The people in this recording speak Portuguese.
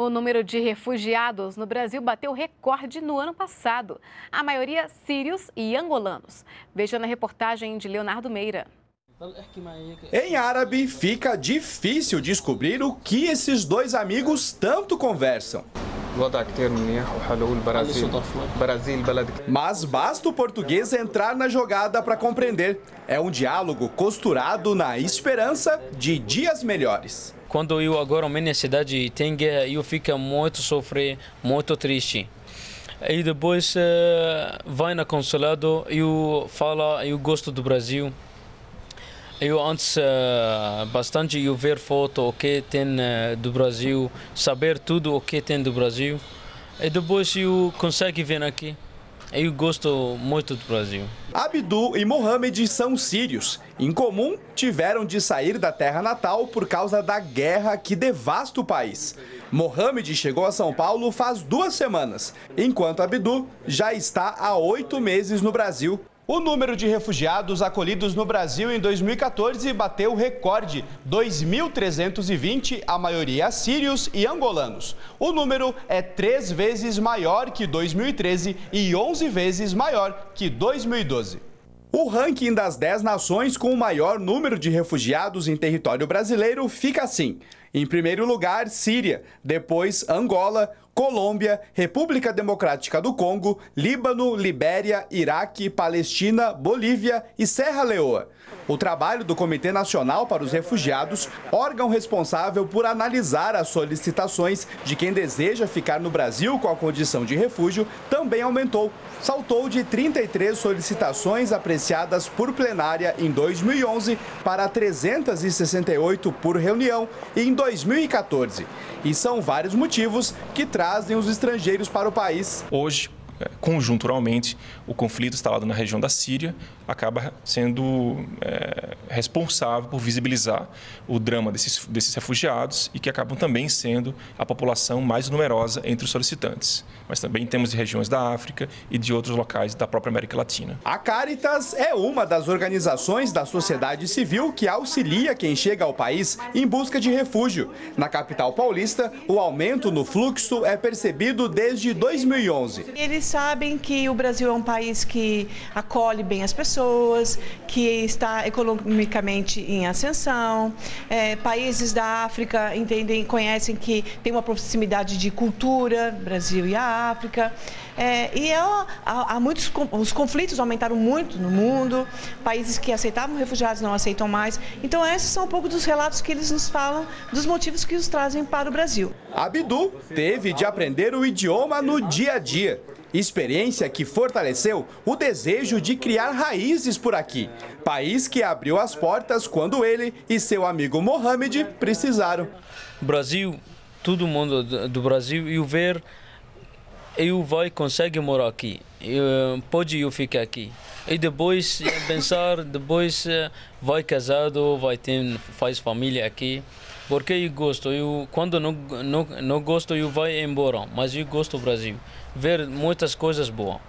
O número de refugiados no Brasil bateu recorde no ano passado. A maioria sírios e angolanos. Veja na reportagem de Leonardo Meira. Em árabe, fica difícil descobrir o que esses dois amigos tanto conversam. Mas basta o português entrar na jogada para compreender. É um diálogo costurado na esperança de dias melhores. Quando eu agora minha cidade tem guerra, eu fico muito sofrer, muito triste. E depois vai na consulado, eu falo, eu gosto do Brasil. Eu antes uh, bastante eu ver foto o que tem uh, do Brasil, saber tudo o que tem do Brasil. E depois eu consigo vir aqui. Eu gosto muito do Brasil. Abdu e Mohamed são sírios. Em comum, tiveram de sair da terra natal por causa da guerra que devasta o país. Mohamed chegou a São Paulo faz duas semanas, enquanto Abdu já está há oito meses no Brasil o número de refugiados acolhidos no Brasil em 2014 bateu recorde, 2.320, a maioria sírios e angolanos. O número é três vezes maior que 2013 e 11 vezes maior que 2012. O ranking das 10 nações com o maior número de refugiados em território brasileiro fica assim. Em primeiro lugar, Síria, depois Angola, Colômbia, República Democrática do Congo, Líbano, Libéria, Iraque, Palestina, Bolívia e Serra Leoa. O trabalho do Comitê Nacional para os Refugiados, órgão responsável por analisar as solicitações de quem deseja ficar no Brasil com a condição de refúgio, também aumentou. Saltou de 33 solicitações apreciadas por plenária em 2011 para 368 por reunião em 2014. E são vários motivos que trazem os estrangeiros para o país. Hoje, conjunturalmente, o conflito instalado na região da Síria acaba sendo é, responsável por visibilizar o drama desses, desses refugiados e que acabam também sendo a população mais numerosa entre os solicitantes. Mas também temos de regiões da África e de outros locais da própria América Latina. A Caritas é uma das organizações da sociedade civil que auxilia quem chega ao país em busca de refúgio. Na capital paulista, o aumento no fluxo é percebido desde 2011. Eles sabem que o Brasil é um país que acolhe bem as pessoas, que está economicamente em ascensão. É, países da África entendem, conhecem que tem uma proximidade de cultura, Brasil e a África. É, e é, há, há, muitos os conflitos aumentaram muito no mundo, países que aceitavam refugiados não aceitam mais. Então esses são um pouco dos relatos que eles nos falam dos motivos que os trazem para o Brasil. Abdu teve de aprender o idioma no dia a dia. Experiência que fortaleceu o desejo de criar raízes por aqui. País que abriu as portas quando ele e seu amigo Mohamed precisaram. Brasil, todo mundo do Brasil, eu ver, eu vai conseguir morar aqui. Eu, pode eu ficar aqui. E depois pensar, depois vai casado, vai ter, faz família aqui. Porque eu gosto, eu, quando não, não, não gosto, eu vou embora, mas eu gosto do Brasil. Ver muitas coisas boas.